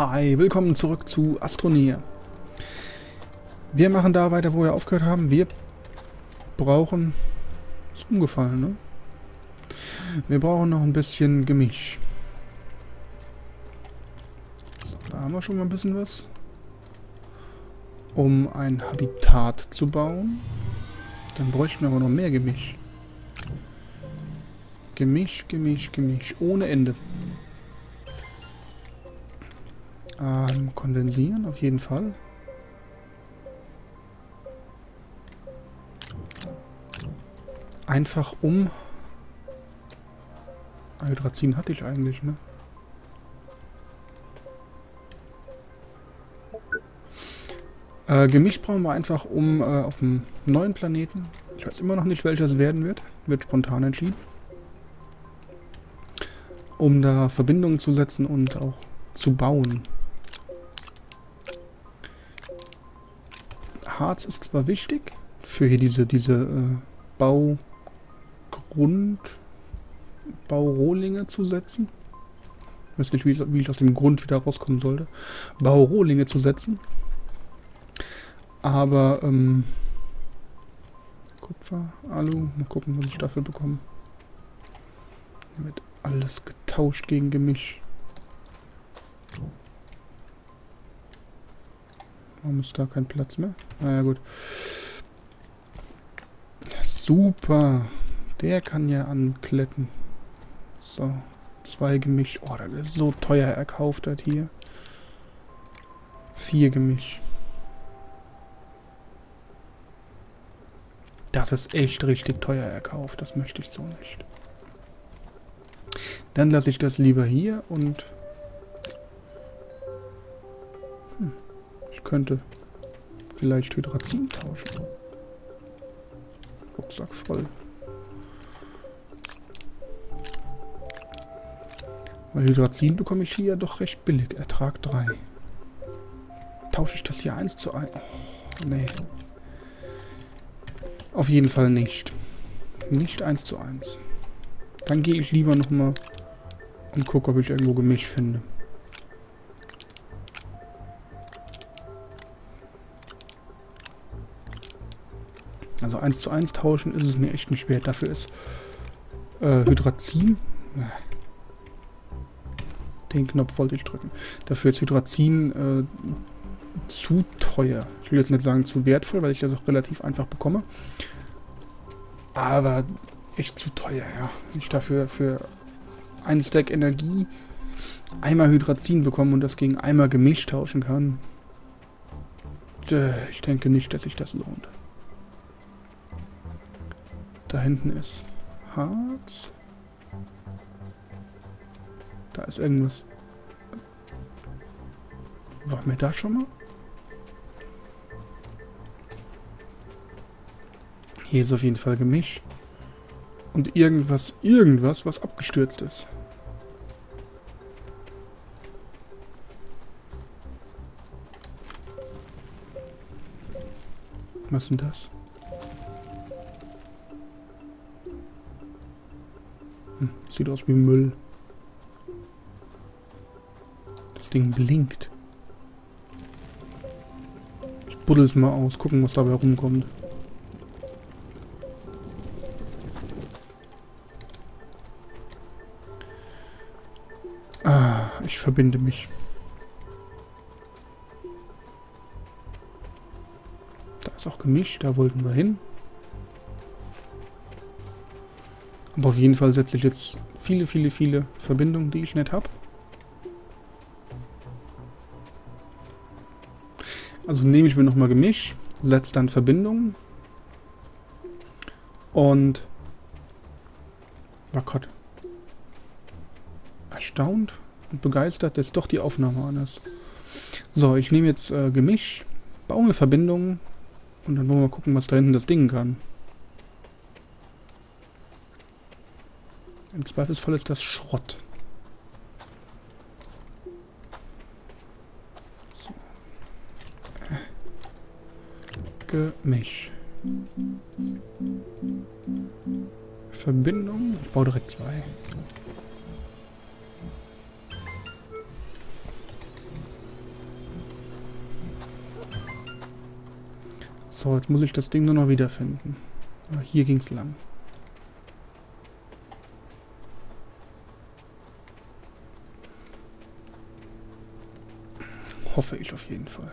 Hi, willkommen zurück zu Astroneer. Wir machen da weiter, wo wir aufgehört haben. Wir brauchen... Ist umgefallen, ne? Wir brauchen noch ein bisschen Gemisch. So, da haben wir schon mal ein bisschen was. Um ein Habitat zu bauen. Dann bräuchten wir aber noch mehr Gemisch. Gemisch, Gemisch, Gemisch. Ohne Ende. Ähm, kondensieren auf jeden Fall. Einfach um... Hydrazin hatte ich eigentlich, ne? Äh, Gemisch brauchen wir einfach um äh, auf dem neuen Planeten. Ich weiß immer noch nicht, welcher es werden wird. Wird spontan entschieden. Um da Verbindungen zu setzen und auch zu bauen. Harz ist zwar wichtig für hier diese, diese äh, Baugrund, Baurohlinge zu setzen. Ich weiß nicht, wie ich, wie ich aus dem Grund wieder rauskommen sollte. Baurohlinge zu setzen. Aber, ähm, Kupfer, Alu, mal gucken, was ich dafür bekomme. Hier wird alles getauscht gegen Gemisch. Warum ist da kein Platz mehr? Naja, gut. Super. Der kann ja ankletten. So. Zwei Gemisch. Oh, das ist so teuer erkauft hat hier. Vier Gemisch. Das ist echt richtig teuer erkauft. Das möchte ich so nicht. Dann lasse ich das lieber hier und könnte vielleicht Hydrazin tauschen. Rucksack voll. Weil Hydrazin bekomme ich hier doch recht billig. Ertrag 3. Tausche ich das hier 1 zu 1? Oh, nee. Auf jeden Fall nicht. Nicht 1 zu 1. Dann gehe ich lieber nochmal und gucke, ob ich irgendwo Gemisch finde. Also 1 zu 1 tauschen ist es mir echt nicht wert. Dafür ist äh, Hydrazin. Den Knopf wollte ich drücken. Dafür ist Hydrazin äh, zu teuer. Ich will jetzt nicht sagen zu wertvoll, weil ich das auch relativ einfach bekomme. Aber echt zu teuer, ja. Ich dafür für einen Stack Energie einmal Hydrazin bekomme und das gegen einmal Gemisch tauschen kann. Ich denke nicht, dass sich das lohnt. Da hinten ist Harz. Da ist irgendwas. War mir da schon mal? Hier ist auf jeden Fall Gemisch. Und irgendwas, irgendwas, was abgestürzt ist. Was ist denn das? Hm, sieht aus wie Müll. Das Ding blinkt. Ich buddel es mal aus, gucken, was dabei rumkommt. Ah, ich verbinde mich. Da ist auch gemischt, da wollten wir hin. Aber auf jeden Fall setze ich jetzt viele, viele, viele Verbindungen, die ich nicht habe. Also nehme ich mir nochmal Gemisch, setze dann Verbindungen und war Gott erstaunt und begeistert jetzt doch die Aufnahme anders. So, ich nehme jetzt äh, Gemisch, baue mir Verbindungen und dann wollen wir mal gucken, was da hinten das Ding kann. Im Zweifelsfall ist das Schrott. So. Gemisch. Verbindung. Ich baue direkt zwei. So, jetzt muss ich das Ding nur noch wiederfinden. Aber hier ging's lang. Hoffe ich auf jeden Fall.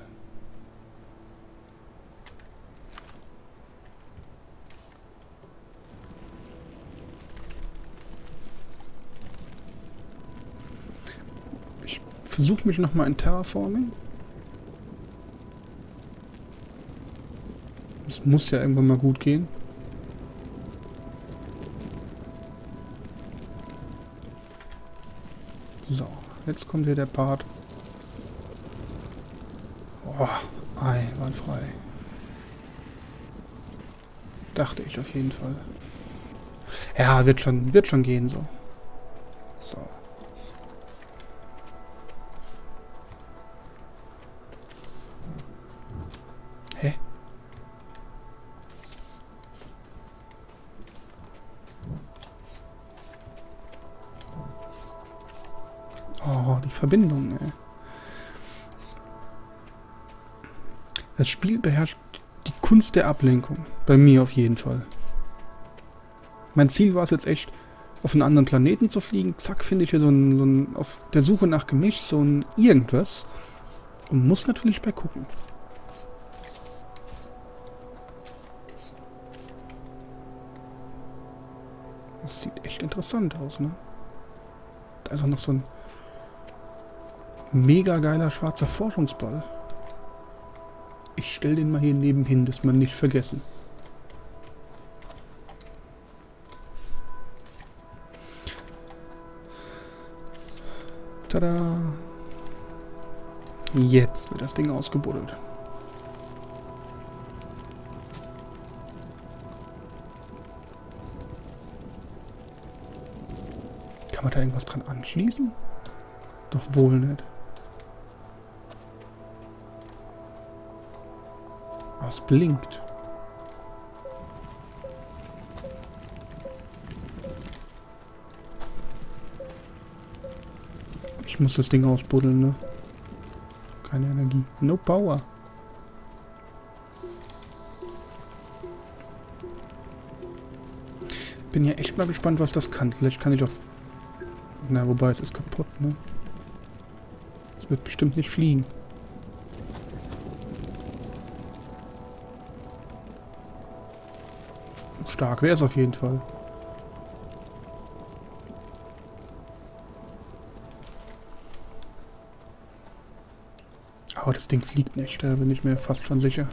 Ich versuche mich nochmal in Terraforming. Das muss ja irgendwann mal gut gehen. So, jetzt kommt hier der Part. Oh, Ei, waren frei. Dachte ich auf jeden Fall. Ja, wird schon, wird schon gehen so. So. Hä? Oh, die Verbindung, ey. Das Spiel beherrscht Kunst der Ablenkung. Bei mir auf jeden Fall. Mein Ziel war es jetzt echt, auf einen anderen Planeten zu fliegen. Zack, finde ich hier so ein, so ein, auf der Suche nach Gemisch, so ein irgendwas. Und muss natürlich bei gucken. Das sieht echt interessant aus, ne? Da ist auch noch so ein mega geiler schwarzer Forschungsball. Ich stelle den mal hier nebenhin, dass man nicht vergessen. Tada! Jetzt wird das Ding ausgebuddelt. Kann man da irgendwas dran anschließen? Doch wohl nicht. Was blinkt? Ich muss das Ding ausbuddeln, ne? Keine Energie. No power. Bin ja echt mal gespannt, was das kann. Vielleicht kann ich auch... Na, wobei, es ist kaputt, ne? Es wird bestimmt nicht fliegen. Stark wäre es auf jeden Fall. Aber das Ding fliegt nicht, da bin ich mir fast schon sicher.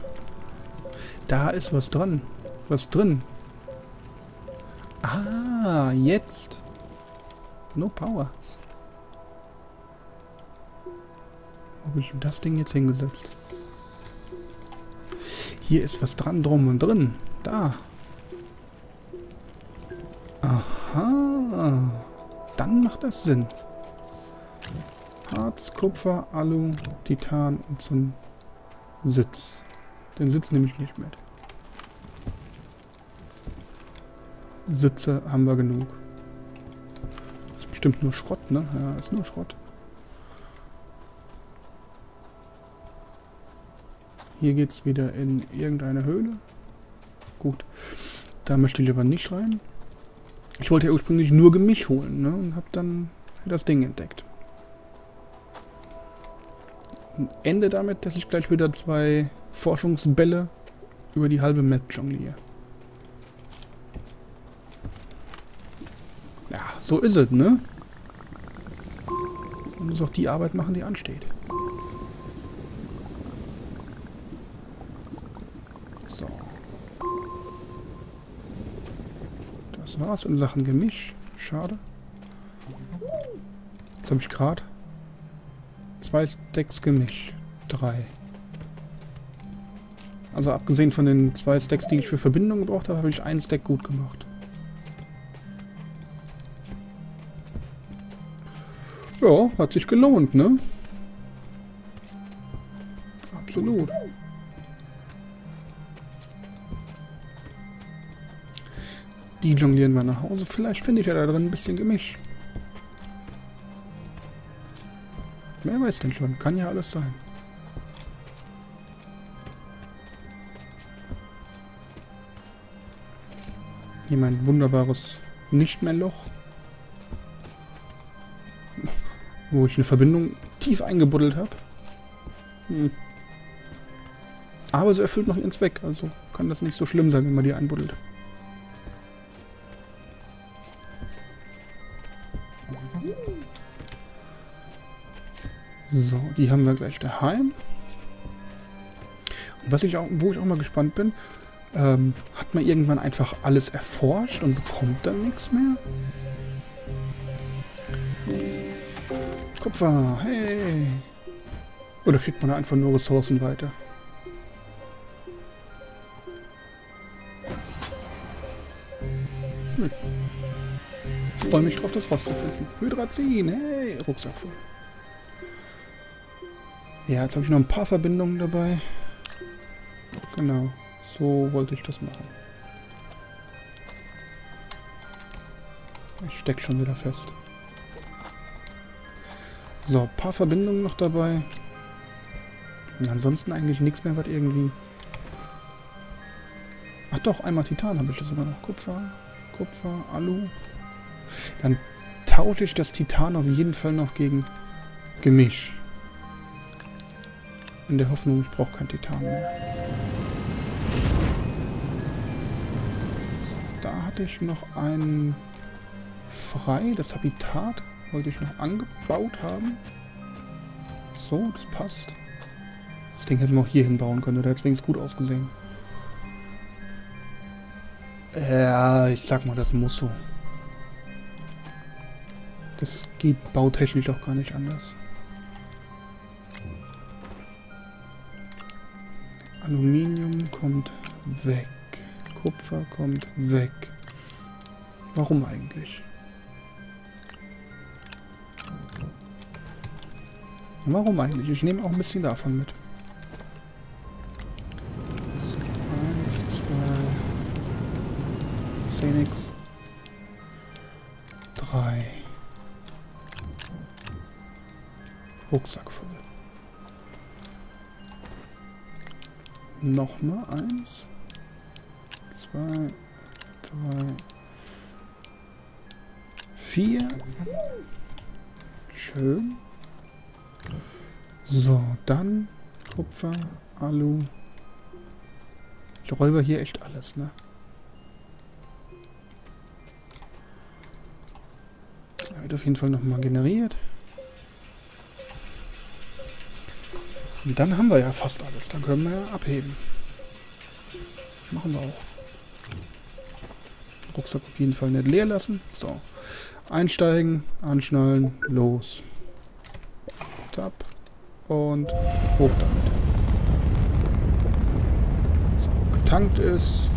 Da ist was dran. Was drin? Ah, jetzt. No power. Wo habe ich das Ding jetzt hingesetzt? Hier ist was dran, drum und drin. Da. Das Sinn. Harz, Kupfer, Alu, Titan und so ein Sitz. Den Sitz nehme ich nicht mit. Sitze haben wir genug. Das ist bestimmt nur Schrott, ne? Ja, ist nur Schrott. Hier geht es wieder in irgendeine Höhle. Gut. Da möchte ich aber nicht rein. Ich wollte ja ursprünglich nur Gemisch holen, ne? Und habe dann das Ding entdeckt. Ende damit, dass ich gleich wieder zwei Forschungsbälle über die halbe Map jongliere. Ja, so ist es, ne? Man muss auch die Arbeit machen, die ansteht. So. Das war's in Sachen Gemisch. Schade. Jetzt habe ich gerade zwei Stacks Gemisch. Drei. Also abgesehen von den zwei Stacks, die ich für Verbindung gebraucht habe, habe ich einen Stack gut gemacht. Ja, hat sich gelohnt, ne? Absolut. Die jonglieren wir nach Hause. Vielleicht finde ich ja da drin ein bisschen Gemisch. Wer weiß denn schon? Kann ja alles sein. Hier mein wunderbares nicht mehr Loch. Wo ich eine Verbindung tief eingebuddelt habe. Hm. Aber sie erfüllt noch ihren Zweck, also kann das nicht so schlimm sein, wenn man die einbuddelt. Die haben wir gleich daheim. Und was ich auch, wo ich auch mal gespannt bin, ähm, hat man irgendwann einfach alles erforscht und bekommt dann nichts mehr? Kupfer, hey! Oder kriegt man einfach nur Ressourcen weiter? Hm. Freue mich drauf, das rauszufinden. Hydrazin, hey! Rucksack voll. Ja, jetzt habe ich noch ein paar Verbindungen dabei. Genau. So wollte ich das machen. Ich stecke schon wieder fest. So, ein paar Verbindungen noch dabei. Und ansonsten eigentlich nichts mehr, was irgendwie... Ach doch, einmal Titan habe ich das sogar noch. Kupfer, Kupfer, Alu. Dann tausche ich das Titan auf jeden Fall noch gegen Gemisch. In der Hoffnung, ich brauche kein Titan mehr. So, da hatte ich noch ein frei. Das Habitat wollte ich noch angebaut haben. So, das passt. Das Ding hätten wir auch hier hinbauen können. Oder hätte es wenigstens gut ausgesehen. Ja, ich sag mal, das muss so. Das geht bautechnisch auch gar nicht anders. Aluminium kommt weg. Kupfer kommt weg. Warum eigentlich? Warum eigentlich? Ich nehme auch ein bisschen davon mit. Eins, zwei. Seh nix. Drei. Rucksack voll. Nochmal eins. Zwei. Drei. Vier. Schön. So, dann Kupfer, Alu. Ich räuber hier echt alles, ne? Da wird auf jeden Fall nochmal generiert. Und dann haben wir ja fast alles. Dann können wir ja abheben. Machen wir auch. Rucksack auf jeden Fall nicht leer lassen. So. Einsteigen, anschnallen, los. Tab. Und hoch damit. So, getankt ist.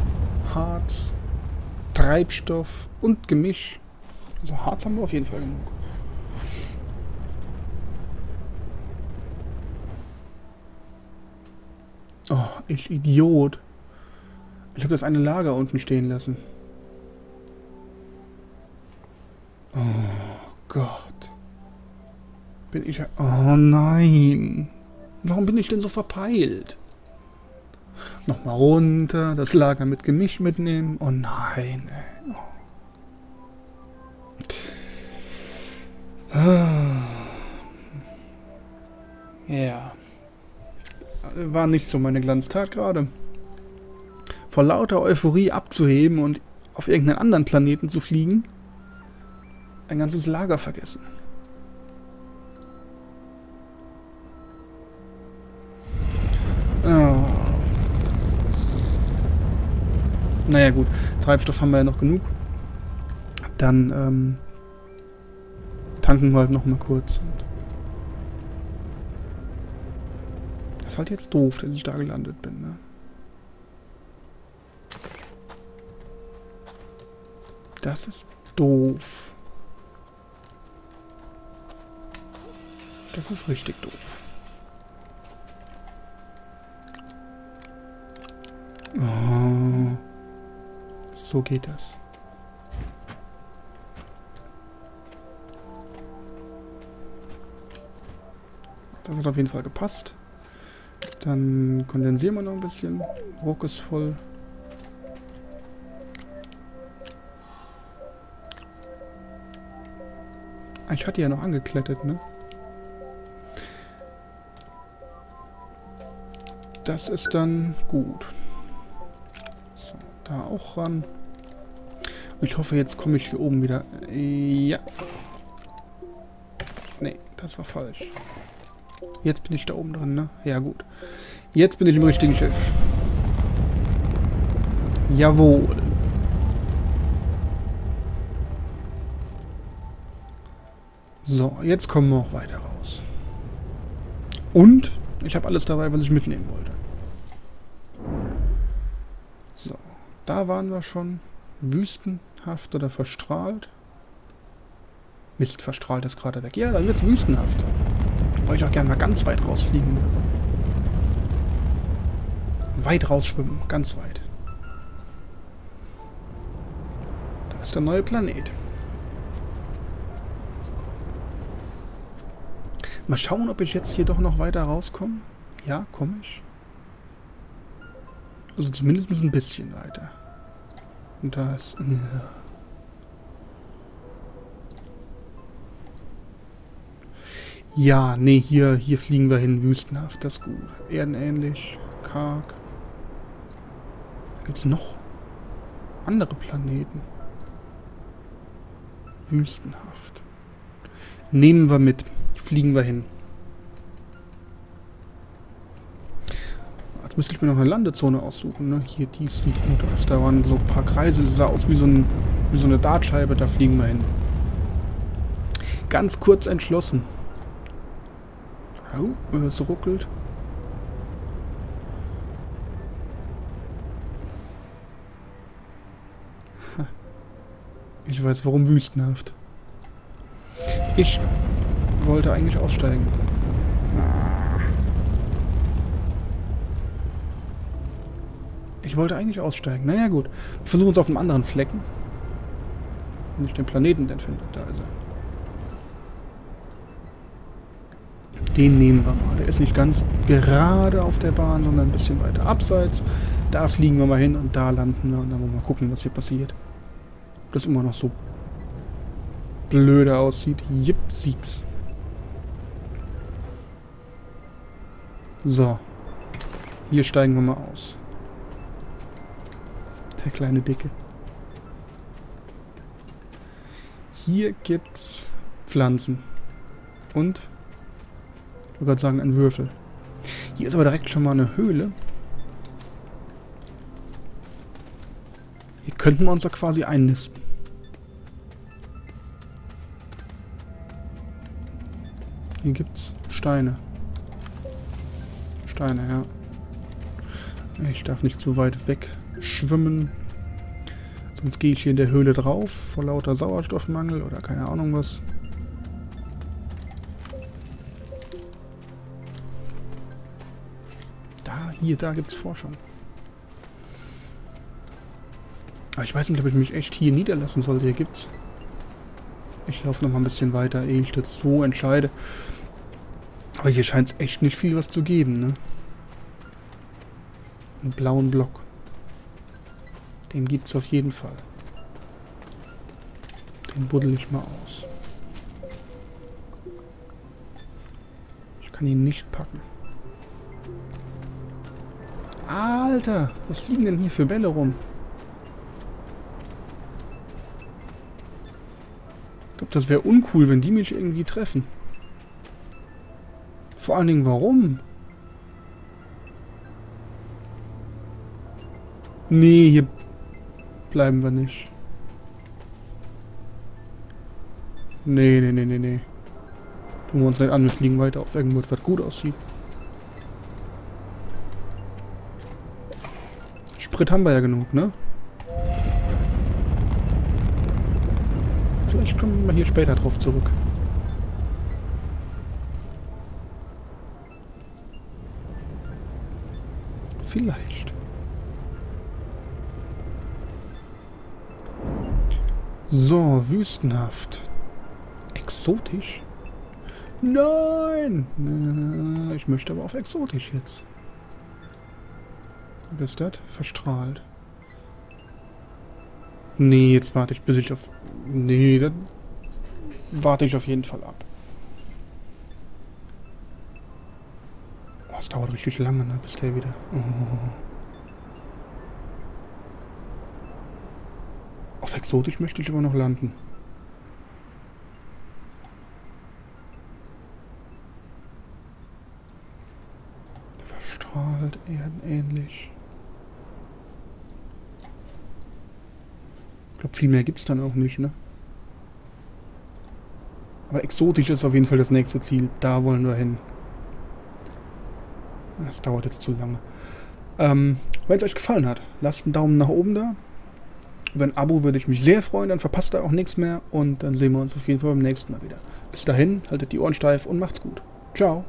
Harz, Treibstoff und Gemisch. Also Harz haben wir auf jeden Fall genug. Ich Idiot. Ich habe das eine Lager unten stehen lassen. Oh Gott. Bin ich... Oh nein. Warum bin ich denn so verpeilt? Nochmal runter, das Lager mit Gemisch mitnehmen. Oh nein. Ey. Oh. Ja war nicht so meine Glanztat gerade. Vor lauter Euphorie abzuheben und auf irgendeinen anderen Planeten zu fliegen, ein ganzes Lager vergessen. Oh. Naja gut, Treibstoff haben wir ja noch genug. Dann ähm, tanken wir halt noch mal kurz. Halt jetzt doof, dass ich da gelandet bin, ne? Das ist doof. Das ist richtig doof. Oh. So geht das. Das hat auf jeden Fall gepasst. Dann kondensieren wir noch ein bisschen. Rock ist voll. Ah, ich hatte ja noch angeklettert, ne? Das ist dann gut. So, da auch ran. Ich hoffe, jetzt komme ich hier oben wieder. Ja. Nee, das war falsch. Jetzt bin ich da oben drin, ne? Ja, gut. Jetzt bin ich im richtigen Schiff. Jawohl. So, jetzt kommen wir auch weiter raus. Und ich habe alles dabei, was ich mitnehmen wollte. So, da waren wir schon. Wüstenhaft oder verstrahlt. Mist, verstrahlt ist gerade weg. Ja, dann wird's wüstenhaft. Wobei ich auch gerne mal ganz weit rausfliegen würde. Weit rausschwimmen, ganz weit. Da ist der neue Planet. Mal schauen, ob ich jetzt hier doch noch weiter rauskomme. Ja, komme ich. Also zumindest ein bisschen weiter. Und da ist... Ja, nee, hier, hier fliegen wir hin. Wüstenhaft, das ist gut. Erdenähnlich, karg. Da gibt es noch andere Planeten. Wüstenhaft. Nehmen wir mit fliegen wir hin. Jetzt müsste ich mir noch eine Landezone aussuchen. Ne? Hier, die sieht gut aus. Da waren so ein paar Kreise. Das sah aus wie so, ein, wie so eine Dartscheibe. Da fliegen wir hin. Ganz kurz entschlossen. Oh, es ruckelt. Ich weiß, warum wüstenhaft. Ich wollte eigentlich aussteigen. Ich wollte eigentlich aussteigen. Naja, gut. Wir versuchen es auf einem anderen Flecken. Wenn ich den Planeten denn finde. Da ist er. Den nehmen wir mal. Der ist nicht ganz gerade auf der Bahn, sondern ein bisschen weiter abseits. Da fliegen wir mal hin und da landen wir. Und dann wollen wir mal gucken, was hier passiert. Ob das immer noch so blöde aussieht. Jipp, sieht's. So. Hier steigen wir mal aus. Der kleine Dicke. Hier gibt's Pflanzen. Und, ich würde gerade sagen, ein Würfel. Hier ist aber direkt schon mal eine Höhle. Hier könnten wir uns da quasi einnisten. Hier gibt's Steine. Steine, ja. Ich darf nicht zu weit weg schwimmen. Sonst gehe ich hier in der Höhle drauf, vor lauter Sauerstoffmangel oder keine Ahnung was. Hier, da gibt es Forschung. Aber ich weiß nicht, ob ich mich echt hier niederlassen sollte. Hier gibt's. Ich laufe noch mal ein bisschen weiter, ehe ich das so entscheide. Aber hier scheint es echt nicht viel was zu geben, ne? Einen blauen Block. Den gibt es auf jeden Fall. Den buddel ich mal aus. Ich kann ihn nicht packen. Alter, was fliegen denn hier für Bälle rum? Ich glaube, das wäre uncool, wenn die mich irgendwie treffen. Vor allen Dingen, warum? Nee, hier bleiben wir nicht. Nee, nee, nee, nee, nee. Tun wir uns nicht an, wir fliegen weiter auf irgendwo, was gut aussieht. Sprit haben wir ja genug, ne? Vielleicht kommen wir hier später drauf zurück. Vielleicht. So, wüstenhaft. Exotisch? Nein! Äh, ich möchte aber auf exotisch jetzt. Was ist das? Verstrahlt. Nee, jetzt warte ich, bis ich auf... Nee, das... warte ich auf jeden Fall ab. Oh, es dauert richtig lange, ne, bis der wieder... Oh. Auf exotisch möchte ich aber noch landen. Verstrahlt, erdenähnlich. Glaube, viel mehr gibt es dann auch nicht, ne? Aber exotisch ist auf jeden Fall das nächste Ziel. Da wollen wir hin. Das dauert jetzt zu lange. Ähm, Wenn es euch gefallen hat, lasst einen Daumen nach oben da. Über ein Abo würde ich mich sehr freuen, dann verpasst ihr auch nichts mehr und dann sehen wir uns auf jeden Fall beim nächsten Mal wieder. Bis dahin, haltet die Ohren steif und macht's gut. Ciao.